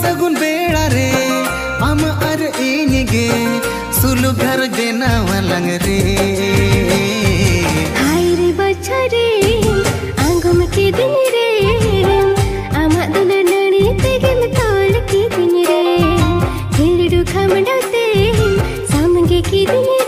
सगुन बेड़ा रे हम अर एनिगे, सुलु घर देना वलंग रे। हाय रे बच्चा रे के दिन रे, आमा दुल नड़ी ते गेम तोल के दिन रे। खेलडू खमडते सामगे के दिन रे